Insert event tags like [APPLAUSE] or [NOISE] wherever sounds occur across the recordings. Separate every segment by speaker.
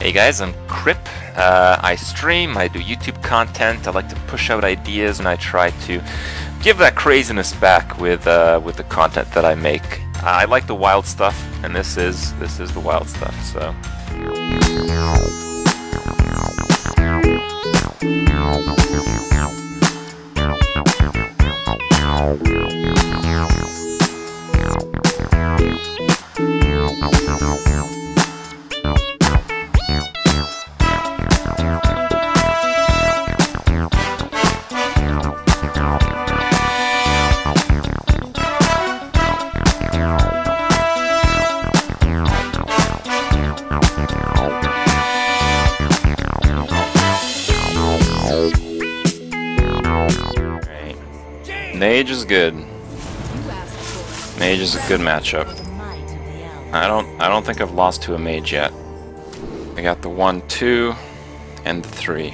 Speaker 1: Hey guys, I'm Kripp. Uh, I stream, I do YouTube content, I like to push out ideas, and I try to give that craziness back with uh, with the content that I make. I like the wild stuff, and this is this is the wild stuff. So. Mage is good. Mage is a good matchup. I don't I don't think I've lost to a mage yet. I got the one, two, and the three.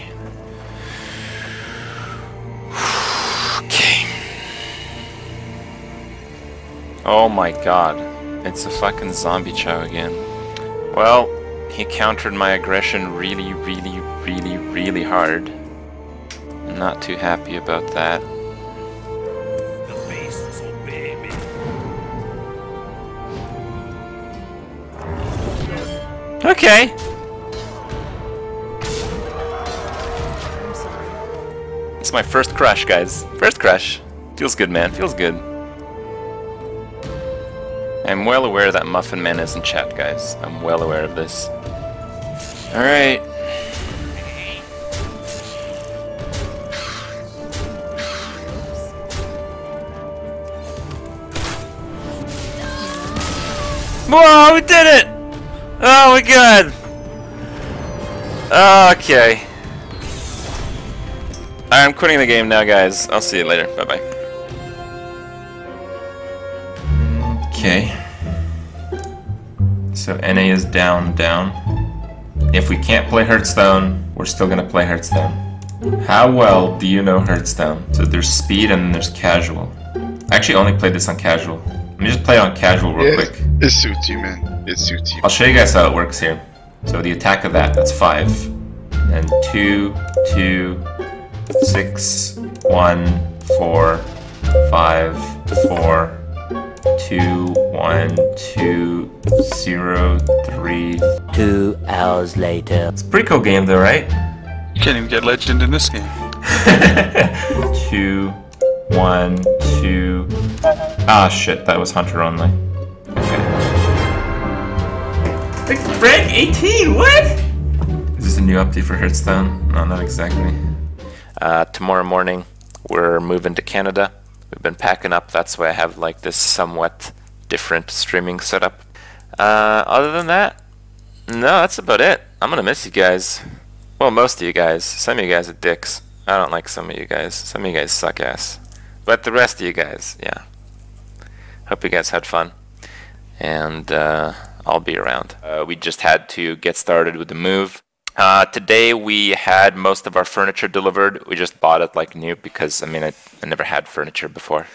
Speaker 1: okay. Oh my god. It's a fucking zombie chow again. Well, he countered my aggression really, really, really, really hard. I'm not too happy about that. Okay. It's my first crush, guys. First crush. Feels good, man. Feels good. I'm well aware that Muffin Man is in chat, guys. I'm well aware of this. Alright. Whoa, we did it! Oh my god! Okay. I'm quitting the game now, guys. I'll see you later. Bye bye. Okay. So NA is down, down. If we can't play Hearthstone, we're still gonna play Hearthstone. How well do you know Hearthstone? So there's speed and there's casual. I actually only played this on casual. Let me just play on casual real
Speaker 2: Yeah,
Speaker 1: quick.
Speaker 2: It suits you, man. It suits you.
Speaker 1: I'll show you guys how it works here. So the attack of that, that's five. And two, two, six, one, four, five, four, two, one, two, zero, three.
Speaker 3: Two hours later.
Speaker 1: It's a pretty cool game though, right?
Speaker 4: You can't even get legend in this game. [LAUGHS]
Speaker 1: two, one, two. Ah, shit, that was Hunter only. Okay. Frank, 18, what? Is this a new update for Hearthstone? No, not exactly. Uh, tomorrow morning, we're moving to Canada. We've been packing up, that's why I have like this somewhat different streaming setup. Uh, other than that, no, that's about it. I'm gonna miss you guys. Well, most of you guys. Some of you guys are dicks. I don't like some of you guys. Some of you guys suck ass. But the rest of you guys, yeah. Hope you guys had fun. And uh, I'll be around. Uh, we just had to get started with the move. Uh, today we had most of our furniture delivered. We just bought it like new because I mean I, I never had furniture before.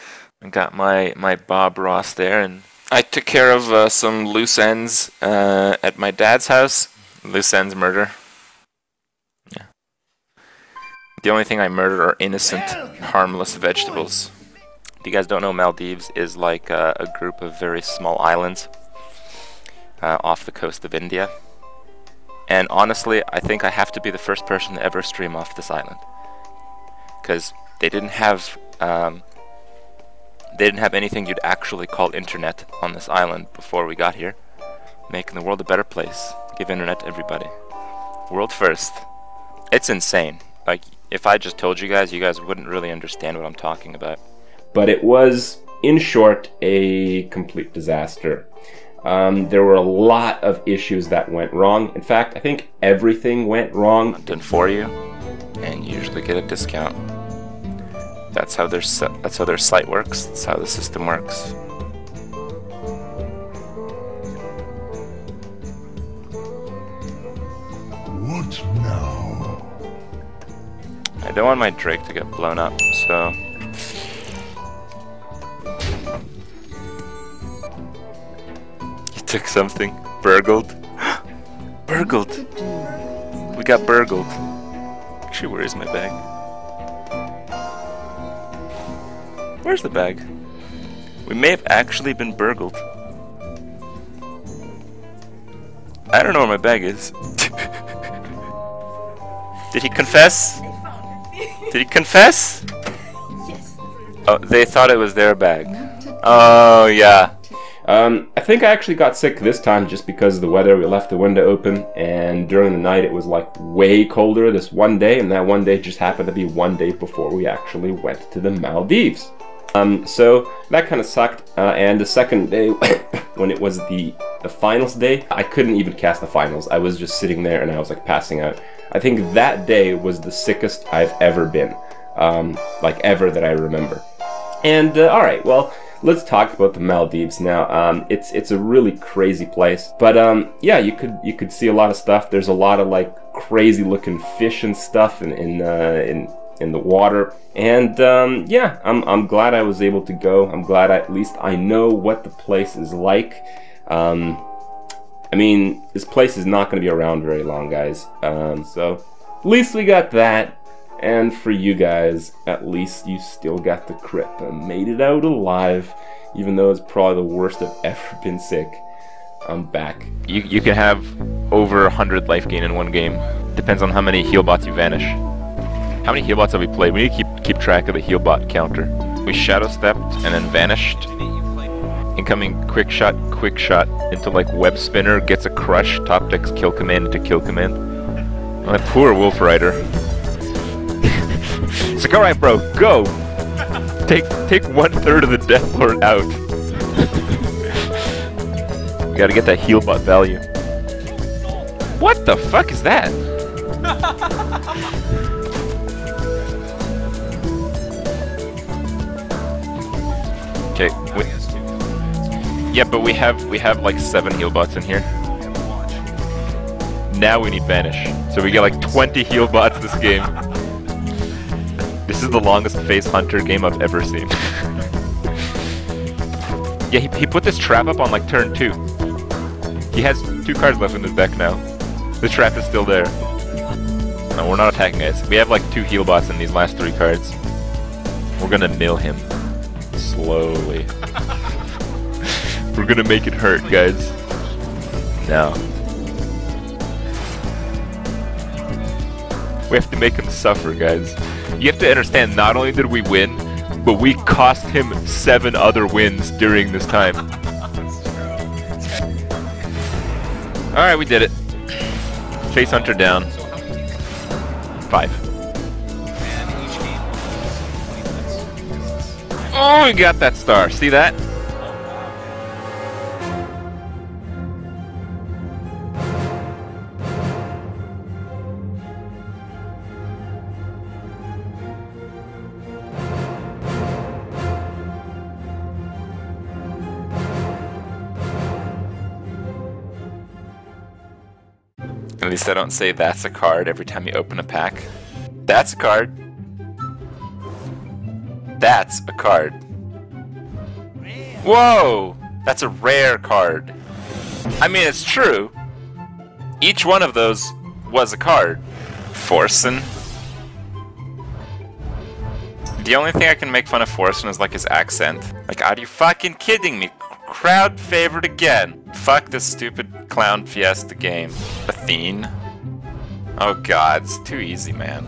Speaker 1: I got my my Bob Ross there, and I took care of uh, some loose ends uh, at my dad's house. Loose ends murder. Yeah. The only thing I murder are innocent, harmless vegetables. If you guys don't know, Maldives is like uh, a group of very small islands uh, off the coast of India. And honestly, I think I have to be the first person to ever stream off this island. Because they didn't have um, they didn't have anything you'd actually call internet on this island before we got here. Making the world a better place. Give internet to everybody. World first. It's insane. Like, if I just told you guys, you guys wouldn't really understand what I'm talking about. But it was, in short, a complete disaster. Um, there were a lot of issues that went wrong. In fact, I think everything went wrong. Done for you, and you usually get a discount. That's how their that's how their site works. That's how the system works.
Speaker 5: What now?
Speaker 1: I don't want my Drake to get blown up, so. He took something. Burgled. [GASPS] burgled. We got burgled. Actually, where is my bag? Where's the bag? We may have actually been burgled. I don't know where my bag is. [LAUGHS] Did he confess? Did he confess?
Speaker 6: Yes.
Speaker 1: Oh, they thought it was their bag. Oh, yeah. Um, I think I actually got sick this time just because of the weather. We left the window open, and during the night it was like way colder this one day, and that one day just happened to be one day before we actually went to the Maldives. Um, so that kind of sucked. Uh, and the second day, [COUGHS] when it was the the finals day, I couldn't even cast the finals. I was just sitting there and I was like passing out. I think that day was the sickest I've ever been, um, like ever that I remember. And uh, all right, well, let's talk about the Maldives now. Um, it's it's a really crazy place, but um, yeah, you could you could see a lot of stuff. There's a lot of like crazy looking fish and stuff in in uh, in in the water. And um, yeah, I'm, I'm glad I was able to go. I'm glad I, at least I know what the place is like. Um, I mean, this place is not going to be around very long, guys. Um, so at least we got that. And for you guys, at least you still got the Kripp and made it out alive, even though it's probably the worst I've [LAUGHS] ever been sick. I'm back. You, you can have over 100 life gain in one game. Depends on how many heal bots you vanish. How many heal bots have we played? We need to keep keep track of the heal bot counter. We shadow stepped and then vanished. Incoming quick shot, quick shot into like web spinner, gets a crush, top decks kill command into kill command. That poor wolf rider. [LAUGHS] it's like alright bro, go! Take take one third of the death lord out. we [LAUGHS] gotta get that heal bot value. What the fuck is that? [LAUGHS] Okay. We, yeah, but we have we have like seven heal bots in here. Now we need banish, so we get like 20 heal bots this game. This is the longest face hunter game I've ever seen. [LAUGHS] yeah, he, he put this trap up on like turn two. He has two cards left in his deck now. The trap is still there. No, we're not attacking guys. We have like two heal bots in these last three cards. We're gonna mill him slowly. [LAUGHS] We're gonna make it hurt, guys. Now. We have to make him suffer, guys. You have to understand, not only did we win, but we cost him seven other wins during this time. Alright, we did it. Chase Hunter down. Five. Oh, we got that star. See that? At least I don't say that's a card every time you open a pack. That's a card. That's a card. Whoa! That's a rare card. I mean, it's true. Each one of those was a card. Forsen. The only thing I can make fun of Forsen is like his accent. Like, are you fucking kidding me? Crowd favorite again. Fuck this stupid clown fiesta game. Athene. Oh god, it's too easy, man.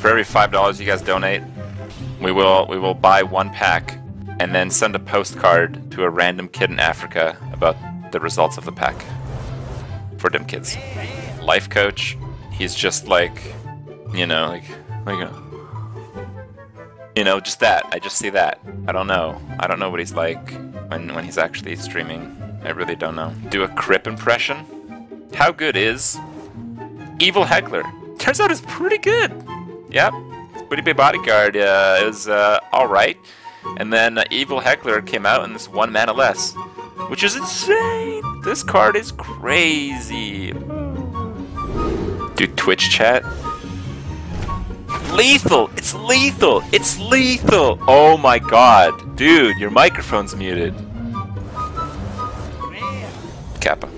Speaker 1: For every five dollars you guys donate, we will we will buy one pack and then send a postcard to a random kid in Africa about the results of the pack for them kids. Life coach, he's just like, you know, like like a, you know, just that. I just see that. I don't know. I don't know what he's like when when he's actually streaming. I really don't know. Do a Kripp impression? How good is Evil Heckler? Turns out it's pretty good. Yep, pretty big bodyguard. Uh, was uh, all right. And then uh, Evil Heckler came out in this one mana less, which is insane. This card is crazy. Do Twitch chat. Lethal! It's lethal! It's lethal! Oh my god. Dude, your microphone's muted. Kappa.